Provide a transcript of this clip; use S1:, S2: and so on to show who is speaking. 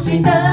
S1: した。